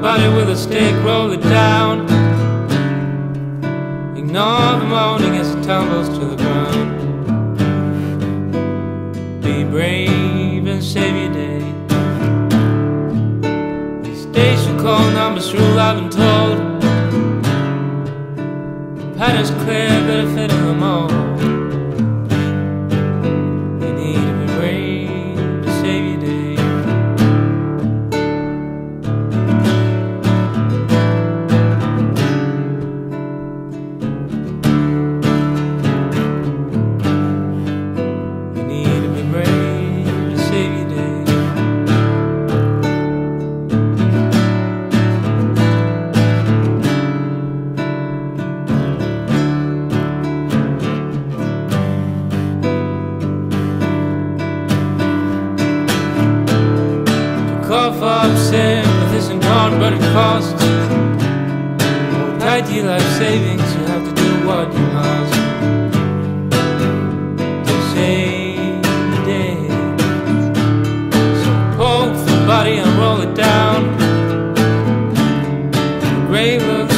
body with a stick, roll it down. Ignore the moaning as it tumbles to the ground. Be brave and save your day. These days you call numbers through I've been told. Patterns clear, better fit in the mold. cough up sin, it isn't hard, but it costs. Hold tight your life savings, you have to do what you must. To save the day. So poke the body and roll it down. Grave grave